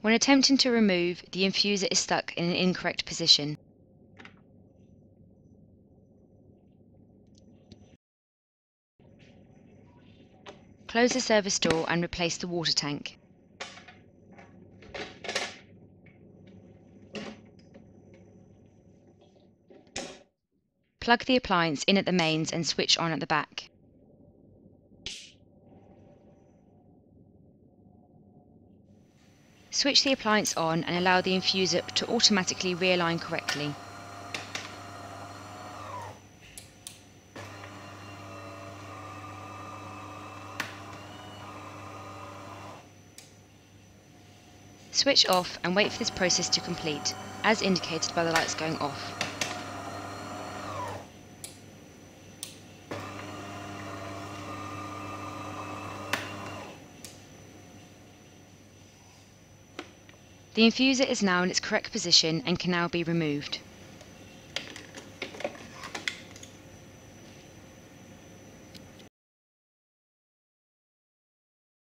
When attempting to remove, the infuser is stuck in an incorrect position. Close the service door and replace the water tank. Plug the appliance in at the mains and switch on at the back. Switch the appliance on and allow the infuser to automatically realign correctly. Switch off and wait for this process to complete, as indicated by the lights going off. The infuser is now in its correct position and can now be removed.